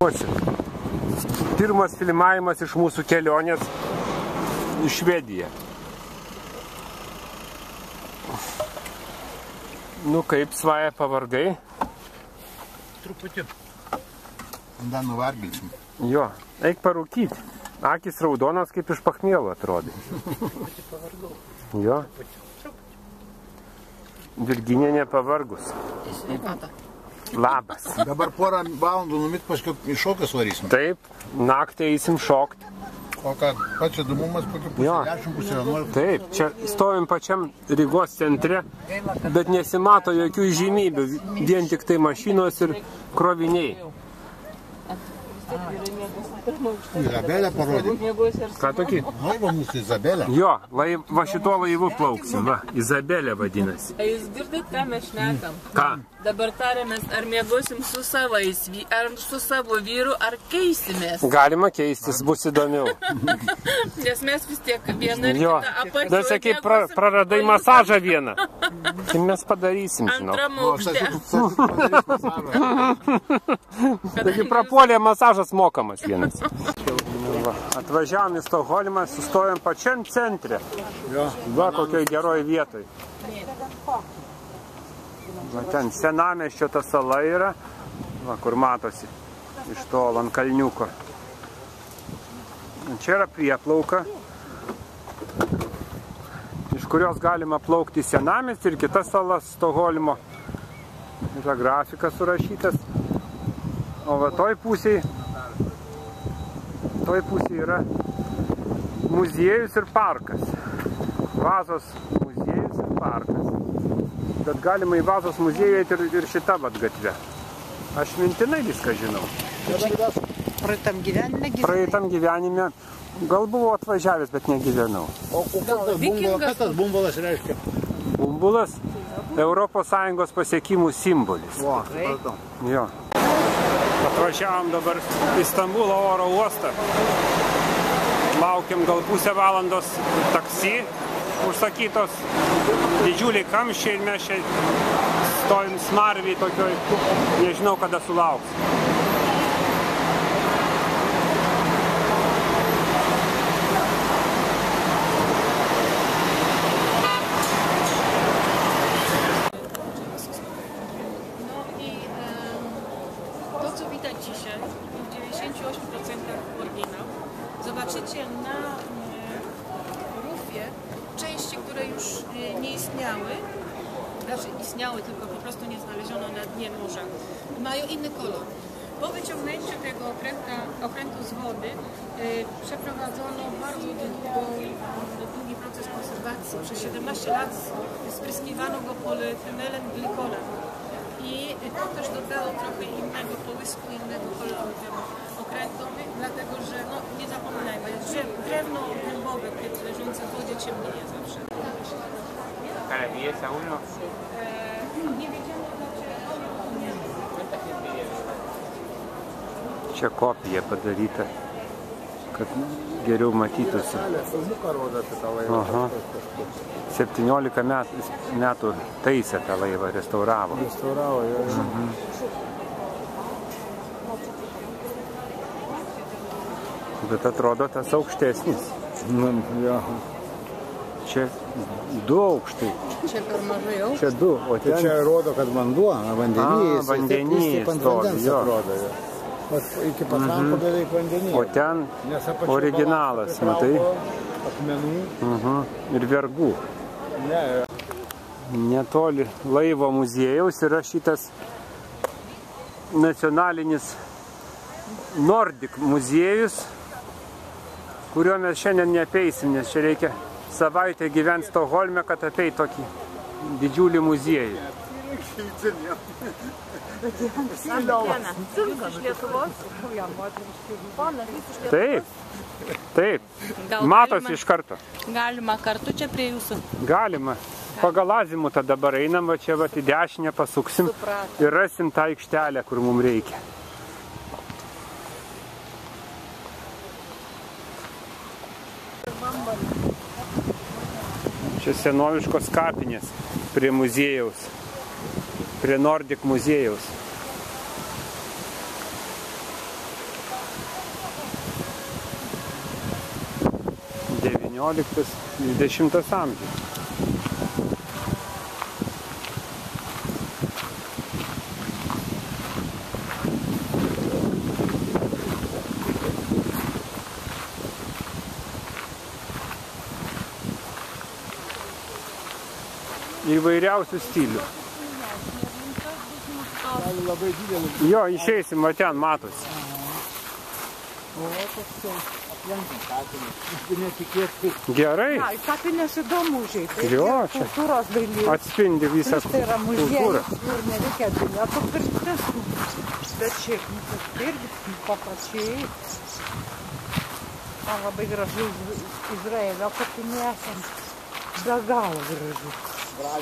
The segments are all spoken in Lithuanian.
Pirmas filmavimas iš mūsų kelionės į Švediją. Nu kaip svaja pavargai? Truputį. Dar nuvarginsim. Jo, eik parūkyti. Akis raudonas kaip iš pachmielo atrodė. Jo. Virginė nepavargus. Labas. Dabar porą valandų numit, paskui į šokius varysim. Taip, naktį eisim šokti. O ką, pats įdomumas kokį pusę Jo. 10, pusę 11. Taip, čia stovim pačiam Rygos centre, bet nesimato jokių žymybių, vien tik tai mašinos ir kroviniai. Izabelę parodė. Ką tokį? Laivą mūsų Izabelę. Jo, laiv, va šituo laivu plauksim, va, Izabelė vadinasi. A Jūs girdit, ką mes šnekam? Ką? Dabar tarėmės, ar mėgosim su savais, ar su savo vyru, ar keisimės. Galima keistis, bus įdomiau. Nes mes vis tiek vieną ir Jo, kitą apačioj dar sakai, pra, praradai masažą vieną. Tai mes padarysim, žinau. Antram aukšte. Taigi prapuolė masažas mokamas vienas. Va, atvažiavom į Stokholmą, sustojom pačiam centre. Va, kokioj geroj vietoj. Va, ten senameščio ta sala yra, va, kur matosi iš to ant kalniuko. Čia yra prieplauka, iš kurios galima plaukti senamės ir kitas salas Stokholmo. Yra grafikas surašytas. O va toj pusėje, toj pusėje yra muziejus ir parkas. Vazos muziejus ir parkas. Bet galima į Vazos muziejų eiti ir, ir šitą vat gatvę. Aš mintinai viską žinau. Praeitam gyvenime gyvenime. Praeitam gyvenime gal buvau atvažiavęs, bet negyvenau. O kas tas bumbalas reiškia? Bumbulas ES pasiekimų simbolis. O, supratau. Jo. Atvažiavom dabar į Stambulo oro uostą. Laukiam gal pusę valandos taksi užsakytos. Didžiuliai kamščiai ir mes čia stovim smarviai tokioj. Nežinau, kada sulauks. Przeprowadzono bardzo długi proces konserwacji. Przez 17 lat spryskiwano go polyfenylem glikolem i to też dodało trochę innego połysku, innego koloru temu okrętowi, dlatego że no, nie zapominajmy, że drewno dębowe, kiedy leżące w wodzie ciemnieje zawsze. Nie wiedziano dlaczego. Čia kopija padaryta, kad geriau matytųsi. Filmuką rodo apie tą laivą. Aha. 17 metų, metų taisė tą laivą, restauravo. Restauravo, jo. Bet atrodo tas aukštesnis. Nu, jo. Čia du aukštai. Čia per mažai jau. Čia du, o Tai ten... čia rodo, kad vanduo, A, vandenys. vandeny ant stovi, jo. atrodo. Jo. Vat iki patranko beveik vandenį. O ten originalas, matai? Akmenų. mhm, ir vergų. Ne, Netoli laivo muziejaus yra šitas nacionalinis Nordic muziejus, kurio mes šiandien neapeisim, nes čia reikia savaitę gyventi Stokholme, kad apeit tokį didžiulį muziejų. Taip, taip, Gal matosi iš karto. Galima kartu čia prie jūsų. Galima. Pagal azimutą dabar einam, va čia va į dešinę pasuksim Supratom. ir rasim tą aikštelę, kur mums reikia. Čia senoviškos kapinės prie muziejaus, prie Nordic muziejaus. XIX, XX amžius. įvairiausių stilių Gali labai didelį. Jo, išeisim, va ten matosi. O, toks jau aplenkim kapinį. Netikėtai. Gerai, Na, į kapinės įdomu užėjti. Jo, Ir čia- Kultūros dailės. atspindi visą Plius tai yra kultūrą. muziejus, kur nereikia bilietų pirkti. Bet šiaip, nu, tai irgi paprašiai. Man labai gražu Iz- Izraelio kapinėse. Be galo gražu.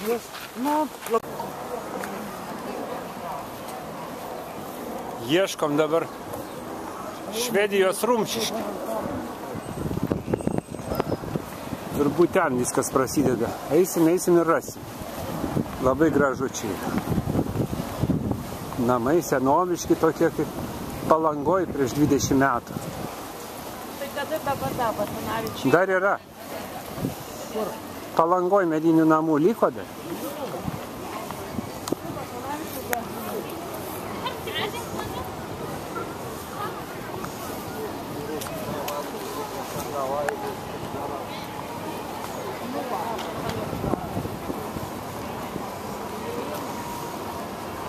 Jos, nu, labai Ieškom dabar Švedijos rumšiškį. Turbūt ten viskas prasideda. Eisim, eisim ir rasim. Labai gražu čia. yra. Namai senoviški tokie kaip palangoj prieš 20 metų. Tai kada dabar dabar, Panavičiai? Dar yra. Palangoj medinių namų liko dar.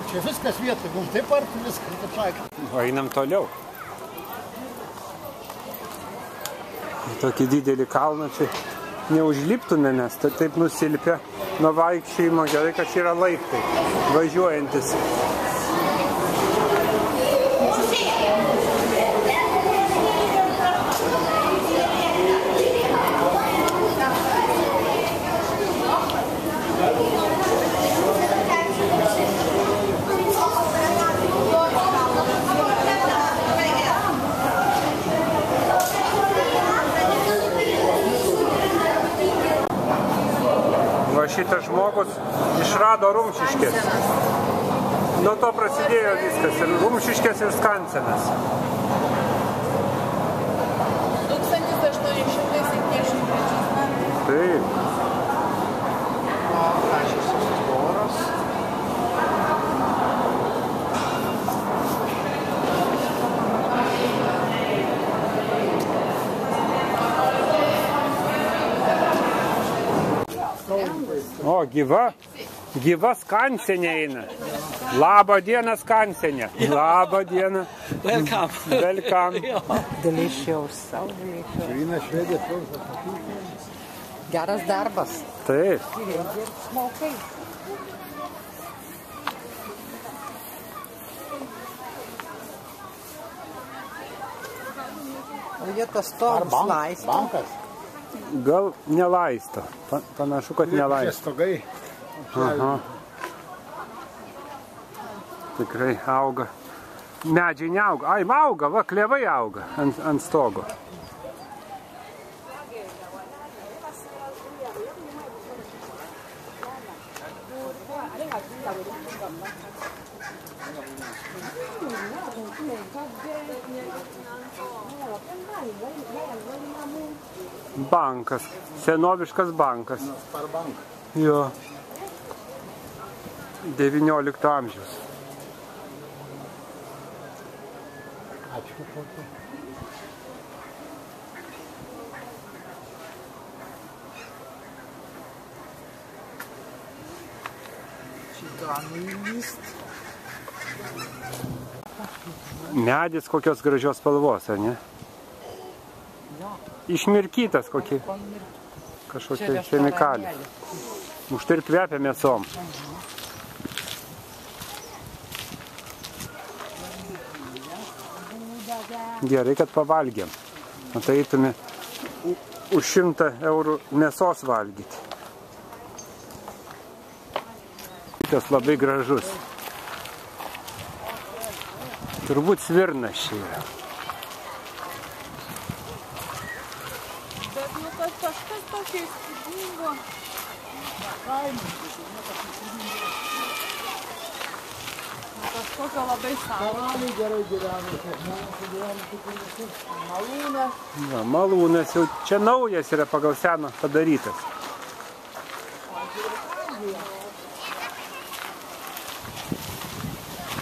Čia viskas mums taip arti viskas, kaip sakė. O einam toliau. Tokį didelį kalną čia neužliptume, nes tai taip nusilpia nuo vaikščiojimo. Gerai, kad čia yra laiptai važiuojantis. Va šitas žmogus išrado rumšiškės. Nuo to prasidėjo viskas. Ir rumšiškės ir skansenas. 1873 metais. Taip. O, gyva, gyva skansenė eina. Labą dieną skansenė. Labą dieną. Welcome. Welcome. delicious. Geras darbas. Taip. Smokai. O jie tas toks laisvas. Bankas. Gal nelaisto. Pa, panašu, kad nelaisto. stogai. Aha. Tikrai auga. Medžiai neauga. Ai, auga, va, klevai auga ant, ant stogo. Bankas. Senoviškas bankas. Jo. 19 amžiaus. Ačiū. Medis kokios gražios spalvos, ar ne? Išmirkytas kokį kažkokia chemikalė. Už tai ir kvepia mėsom. Gerai, kad pavalgėm. O tai eitume už šimtą eurų mėsos valgyti. Šitas labai gražus. Turbūt svirnas čia yra. Bet nu kas kažkas tokio įspūdingo. Kažkokio labai savo. Va, malūnas jau čia naujas yra pagal seną padarytas.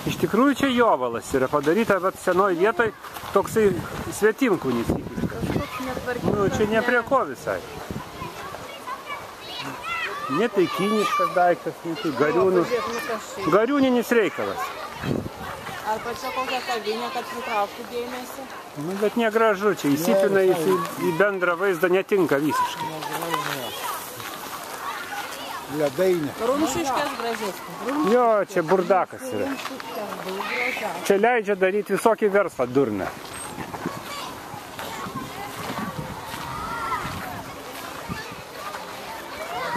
Iš tikrųjų čia jovalas yra padaryta, bet senoj vietoj toksai svetimkūnis įkištas. Nu, čia ne prie ko visai. Ne tai kiniškas daiktas, ne tai gariūnų. Nu. Gariūninis reikalas. Ar pačia kokia kavinė, kad pritrauktų dėmesį? Nu, bet negražu, čia įsipina į, į, į bendrą vaizdą netinka visiškai. Ledainė. Rumšiškės gražesnė. Jo, čia burdakas yra. Čia leidžia daryti visokį verslą durną.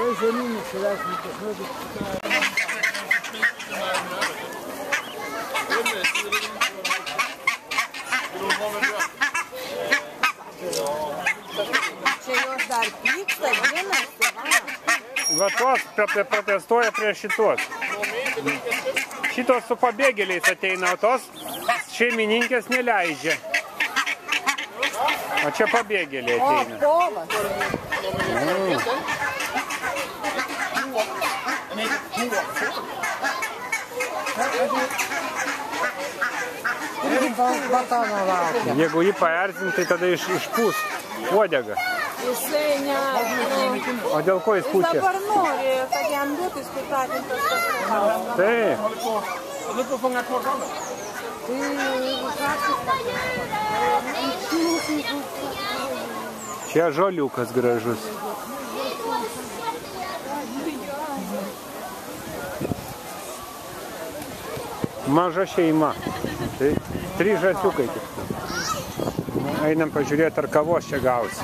Tai žemynis įvertintas, nu, Čia jos dar pyksta, ginasi, va. Va tuos pro- pro- protestuoja prieš šitos. Šitos su pabėgėliais ateina, o tos šeimininkės neleidžia. O čia pabėgėliai O, ateina. povas. Batono laukia. Jeigu jį paerzinti, tai tada iš, išpūs uodegą. Jisai ne... O dėl ko jis jis pučia? dabar nori, kad jam būtų pripratintas kažkoks. Taip. Čia žoliukas gražus. Maža šeima. Tai trys žasiukai tik. Einam pažiūrėti, ar kavos čia gausi.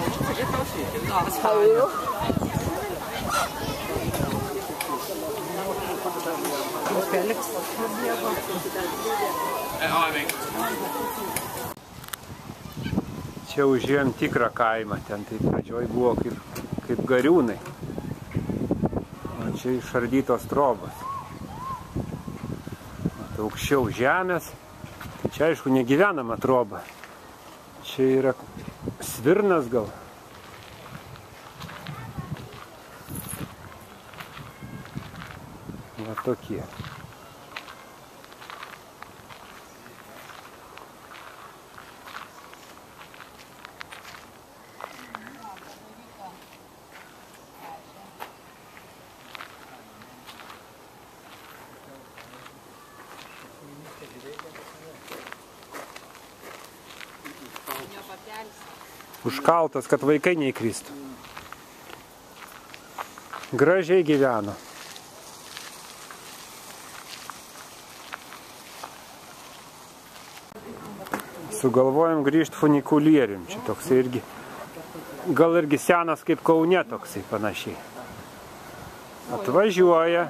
Čia užėjom tikrą kaimą, ten tai pradžioj buvo kaip, kaip gariūnai. O čia išardytos trobos. Mat, aukščiau žemės, tai čia aišku negyvenama troba. Čia yra svirnas gal. Tokie. Užkaltas, kad vaikai neįkristų. Gražiai gyveno. Sugalvojom grįžti funikulierium. Čia toksai irgi. Gal irgi senas kaip Kaune toksai panašiai. Atvažiuoja.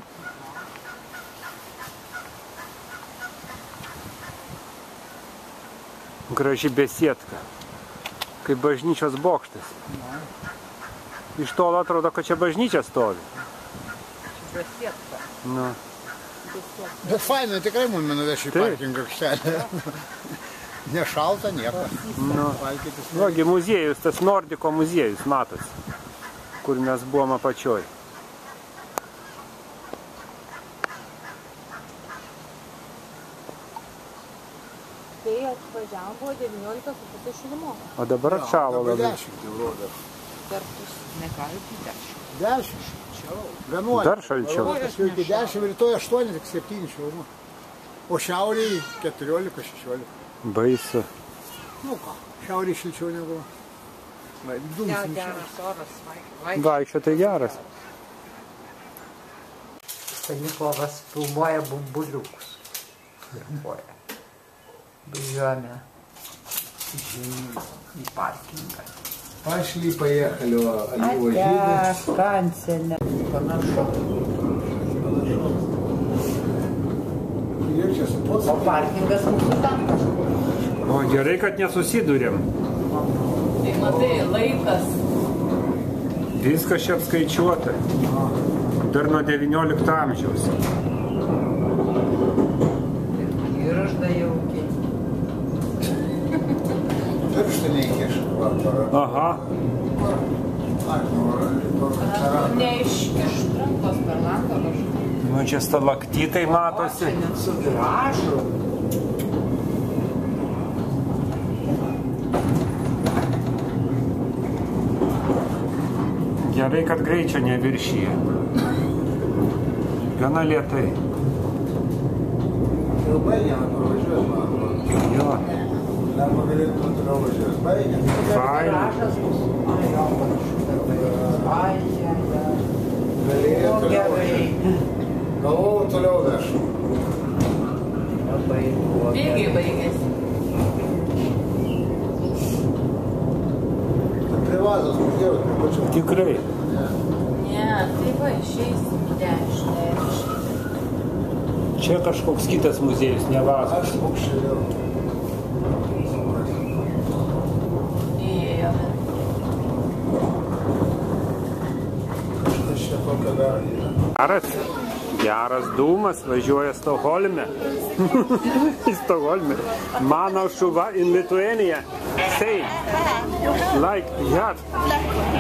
Graži besietka. Kaip bažnyčios bokštas. Iš tolo atrodo, kad čia bažnyčia stovi. Nu, Bet fainai tikrai mumi nuveši į parkingą aikštelę. Nešalta nieko. nu. Valgytis. Vėlgi muziejus, tas Nordiko muziejus, matosi, kur mes buvom apačioj. Tai atvažiavom buvo 19 su pusė šilumos. O dabar atšalo Dabar labai. dešimt jau rodo. Kartus negali būti 10. Dešimt. Vienuolika. Dar šalčiau. Jau iki dešimt, rytoj aštuoni, tik septyni šilumų. O šiaurėje keturiolika, šešiolika. Baisu. Nu ką, šiaurėje šilčiau negu. Va, Dūmsim šiaurės. Geras oras, vai. Vaikščio tai geras. Stanikovas filmuoja bumbuliukus. Filmuoja. Бежали į parkingą. Пошли, поехали, Алива Ate, kancelė. Panašu. Jie čia su O pats. parkingas mūsų ten kažkur. O gerai, kad nesusidurėm. Tai matai, laikas. Viskas čia apskaičiuota. Dar nuo 19 amžiaus. Ir aš dajau Pirštų neįkiš. Aha. Neiškiš trumpos per langą kažkur. Nu čia stalaktytai matosi. O čia net su viražu. Lemba galėtume toliau važiuoti. Baigėme. Faina. Gražas bus. Ai, gal panašu. Ai, ai, ai. Galėjo O, toliau gerai. važiuoti. Galvojau toliau vežu. Labai buvo. Bėgiai baigėsi. Tai muziejaus, prie pačių. Tikrai. Ne, tai va, išeisim į dešinę ir išeisim. Čia kažkoks kitas muziejus, ne Vazos. Aš paukščiau. Įėjome. Aš čia tokio dar yra. Geras, geras dūmas važiuoja Stokholme. į Stokholme. Mano šuva in Lithuania. Same. Like, yeah.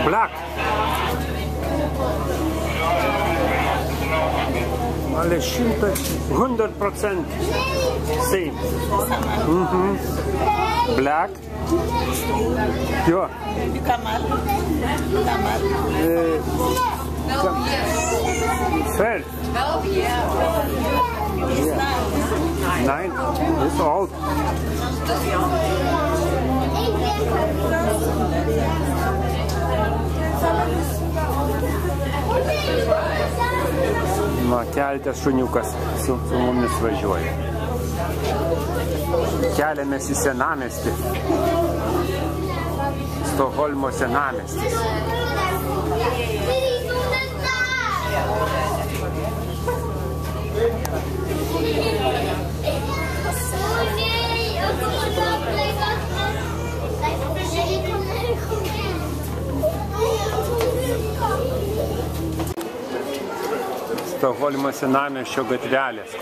Black. Ale šimtas, 100 procent. Same. Mhm. Black. Jo. E, kam- Fair. Nein, ist old. Na, keltas šuniukas su, su mumis važiuoja. Keliamės į senamestį. Stokholmo senamestis. Stokholmo senamiesčio gatvelės.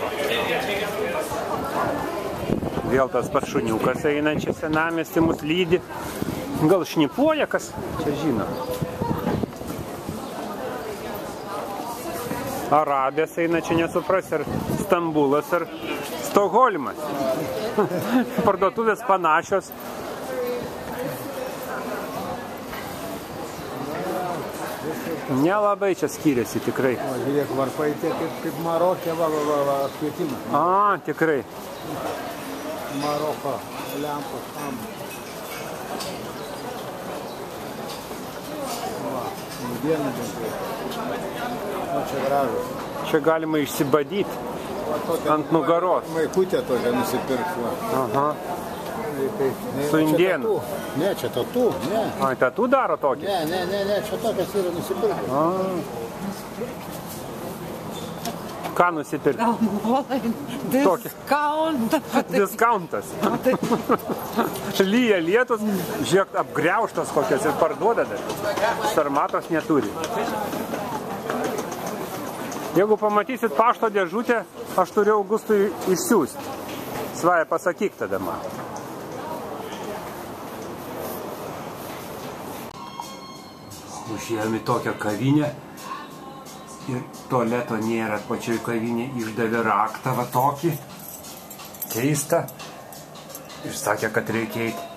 Vėl tas pats šuniukas eina čia senamiestį mus lydi. Gal šnipuoja kas? Čia žino. Arabės eina čia nesupras, ar Stambulas, ar Stokholmas. Parduotuvės panašios. Nelabai čia skiriasi tikrai. O, žiūrėk, varpai tie kaip, kaip Marokė, va, va, va, va, apšvietimas. A, tikrai. Maroko lempos tam. Va, dieną jau. O čia gražus. Čia galima išsibadyti. Ant nugaros. Maikutę tokią nusipirkti. Aha. Tai, tai, ne, Su tatu. Ne, čia tatu, ne. Ai, tatų daro tokį? Ne, ne, ne, ne, čia tokias yra nusipirkti. Ką nusipirkti? Galvoju, Tokį. diskauntą. Discountas. Lyja lietus, žiūrėk, apgreuštas kokias ir parduoda dar. Sarmatos neturi. Jeigu pamatysit pašto dėžutę, aš turiu Augustui išsiųsti. Svaja, pasakyk tada man. Užėjom į tokią kavinę ir tualeto nėra. Pačioj kavinė išdavė raktą va tokį keistą ir sakė, kad reikia eiti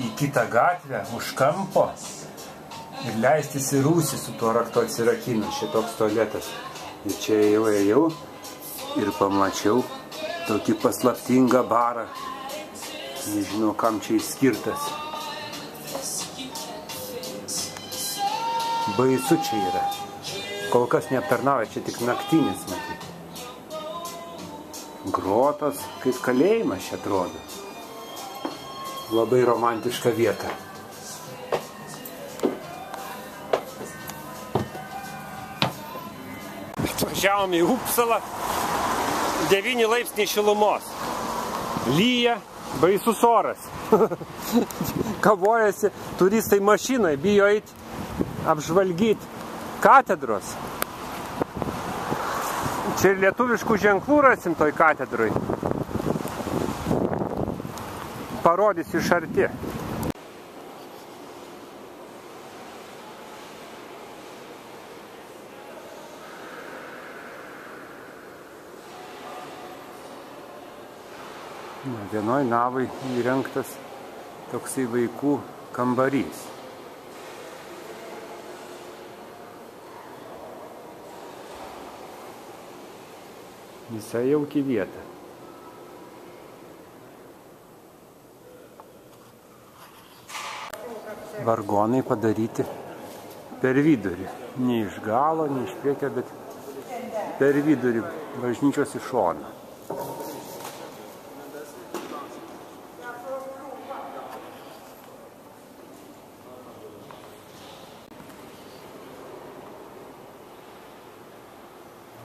į kitą gatvę už kampo ir leistis į rūsį su tuo raktu atsirakinu. Šitoks tualetas. Ir čia ėjau, ėjau ir pamačiau tokį paslaptingą barą. Nežinau, kam čia jis skirtas. Baisu čia yra. Kol kas neaptarnauja, čia tik naktinis matyti. Grotas, kaip kalėjimas čia atrodo. Labai romantiška vieta. Atvažiavom į Upsalą, 9 laipsniai šilumos. Lyja, baisus oras. Kavojasi turistai mašinai, bijo eiti apžvalgyti katedros. Čia ir lietuviškų ženklų rasim toj katedroj. parodysiu iš arti. Vienoj navai įrengtas toksai vaikų kambarys. Visai jauki vieta. Vargonai padaryti per vidurį. Ne iš galo, ne iš priekio, bet per vidurį bažnyčios iš šono.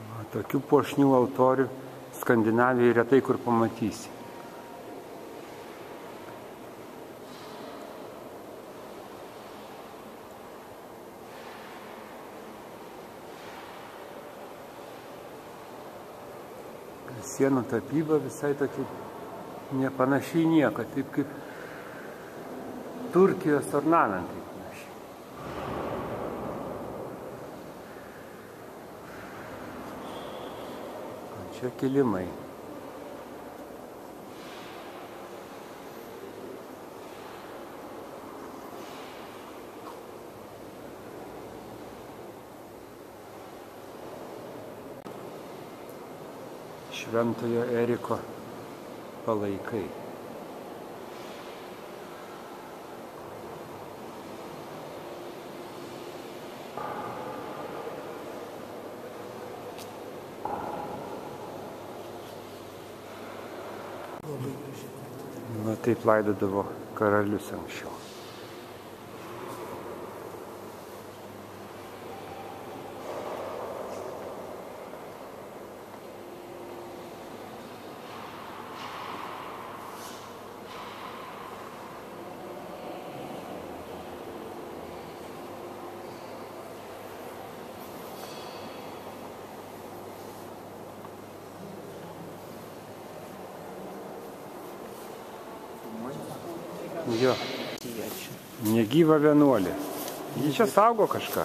Va, Tokių puošnių altorių Skandinavijoje retai kur pamatysi. Sienų tapyba visai tokia nepanašiai į nieką, taip kaip Turkijos ornamentai panašiai. Čia kilimai. Šventojo Eriko palaikai. Na taip laidodavo karalius anksčiau. Jo, negyva vienuolė. Ji čia saugo kažką.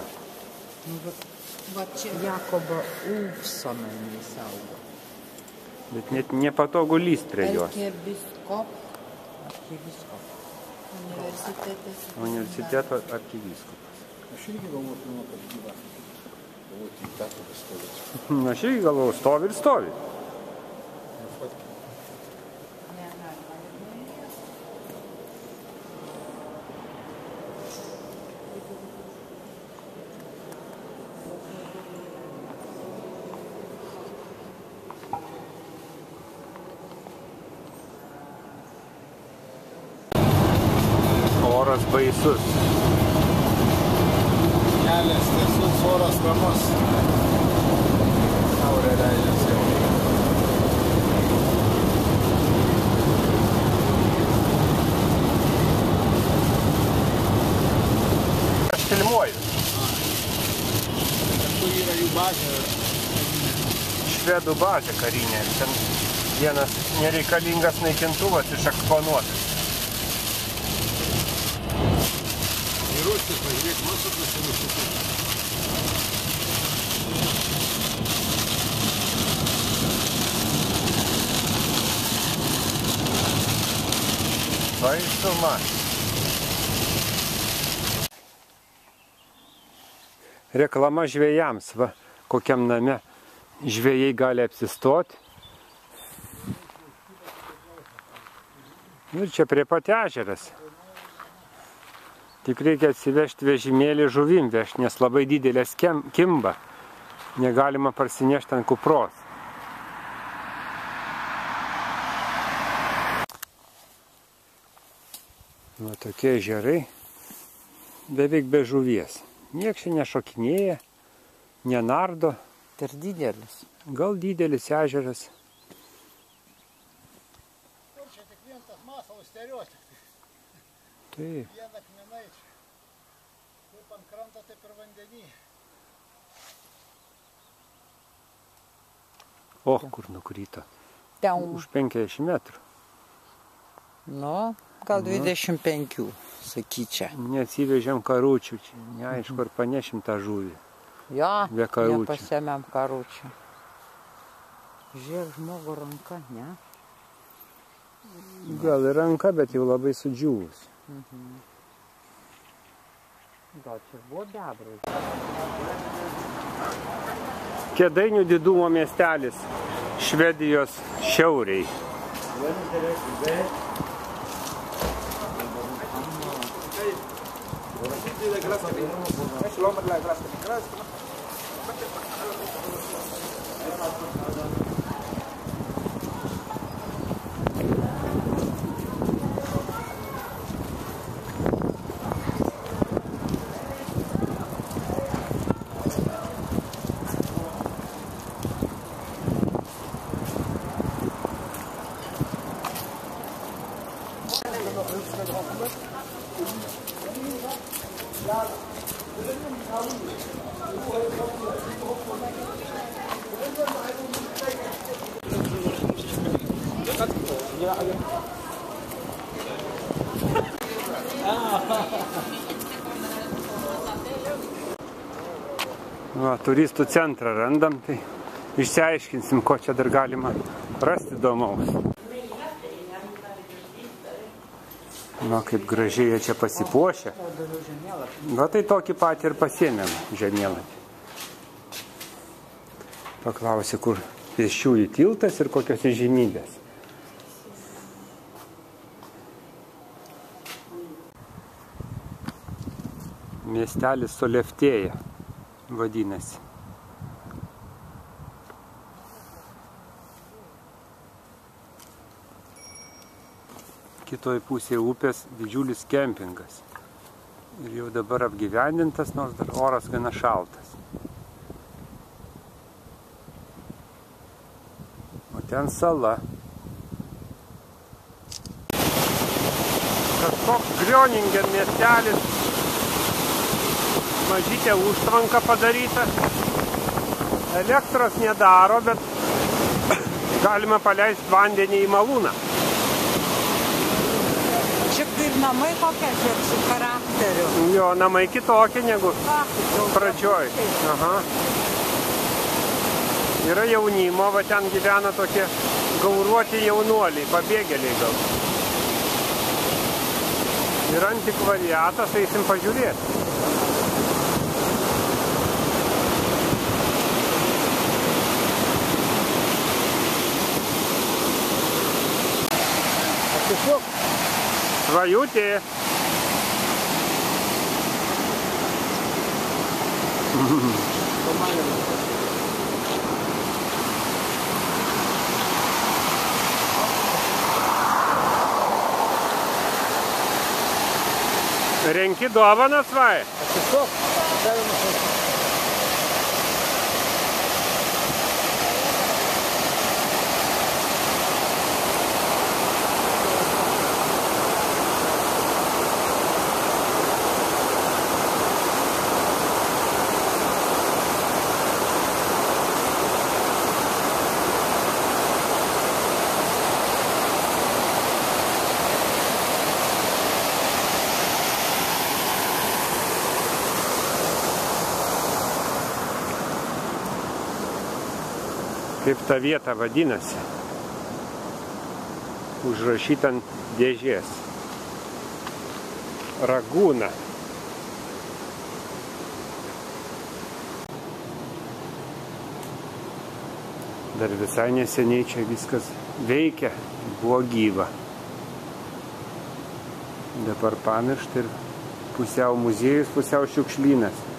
Va čia Jakobo Ulfsoną saugo. Bet net nepatogu lyst prie jos. Arkiviskop. Arkiviskop. Universitetas. Universiteto arkivyskupas. Aš irgi galvoju, kad gyva. Galvoju, kad stovėčiau. Na, aš irgi galvoju, stovi ir stovi. Oras baisus. Kelias tiesus, oras ramus. Saulė leidžiasi. Aš filmuoju. Kur yra jų bazė? Švedų bazė karinė. Ten vienas nereikalingas naikintuvas išeksponuotas. Rusiją, pažiūrėk, mūsų pasiruošti. Baisuma. Reklama žvėjams, va, kokiam name žvėjai gali apsistoti. Nu, Ir čia prie pat ežeras. Tik reikia atsivežti vežimėlį žuvim vežti, nes labai didelės kimba. Negalima parsinešti ant kupros. Va tokie ežerai beveik be žuvies. Niekas čia nešokinėja, nenardo. Per didelis. Gal didelis ežeras. Kur čia tik vien tas masalas steriuoti. Taip. Vieną. Kranto, taip ir vandenį. O, kur nukrito. Ten Už 50 metrų. Nu, gal 25, sakyčiau. Neatsivežėm karučių, čia neaišku, ar panešim tą žuvį. Jo, Be karučių. nepasėmėm karučių. Žiūrėk, žmogo ranka, ne? Gal ir ranka, bet jau labai sudžiūvus. Gal čia ir buvo bebrai. Kėdainių didumo miestelis Švedijos šiauriai. Va, turistų centrą randam, tai išsiaiškinsim, ko čia dar galima rasti įdomaus. Na, kaip gražiai jie čia pasipuošę. Va, tai tokį patį ir pasiėmėm žemėlapį. Paklausė, kur pėsčiųjų tiltas ir kokios žymybės. Miestelis Soleftėja vadinasi. Kitoj pusėje upės didžiulis kempingas. Ir jau dabar apgyvendintas, nors dar oras gana šaltas. O ten sala. Kažkoks Grioningen miestelis mažytė užtvanka padaryta. Elektros nedaro, bet galima paleisti vandenį į malūną. Čia kaip namai kokie, žiūrėk, su charakteriu. Jo namai kitokie negu Ah, jau pradžioj. Aha. Yra jaunimo, va ten gyvena tokie gauruoti jaunuoliai, pabėgėliai gal. Ir antikvariatas, eisim pažiūrėti. Svajutė. Renki dovanas, vai? tiesiog galima Kaip ta vieta vadinasi? Užrašyta ant dėžės. Ragūna. Dar visai neseniai čia viskas veikia, buvo gyva. Dabar pamiršta ir pusiau muziejus, pusiau šiukšlynas.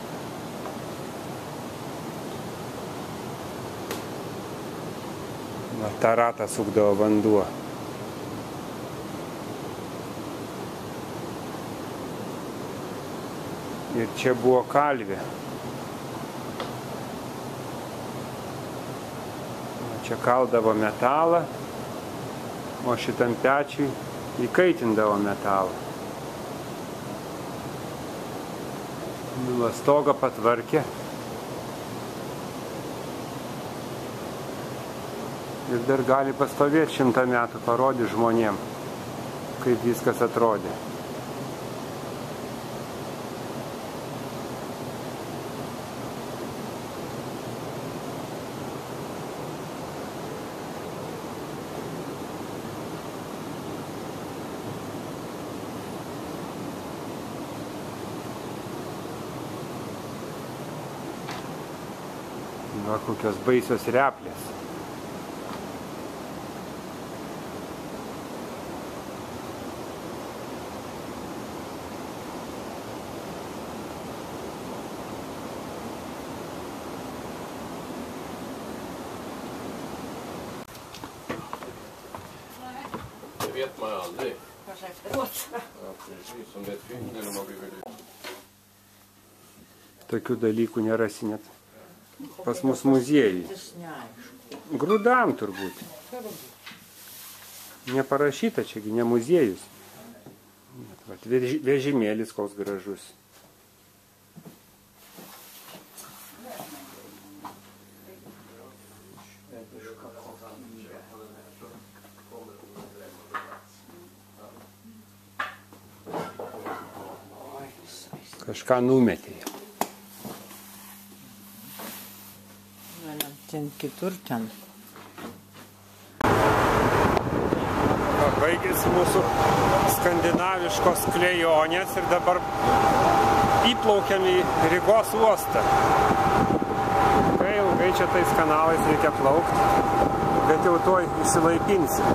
Va, tą ratą sukdavo vanduo. Ir čia buvo kalvė. Čia kaldavo metalą, o šitam pečiui įkaitindavo metalą. Nu, va, Stogą patvarkė. Ir dar gali pastovėti šimtą metų, parodyti žmonėm, kaip viskas atrodė. Va kokios baisios replės. Tokių dalykų nerasi net pas mus muziejui. Grūdam turbūt. Neparašyta, čiagi ne muziejus. Vežimėlis koks gražus. Kažką numetė. Ten kitur ten. Baigėsi mūsų skandinaviškos klejonės ir dabar įplaukiam į Rygos uostą. Kai ilgai čia tais kanalais reikia plaukti, bet jau tuoj išsilaipinsi.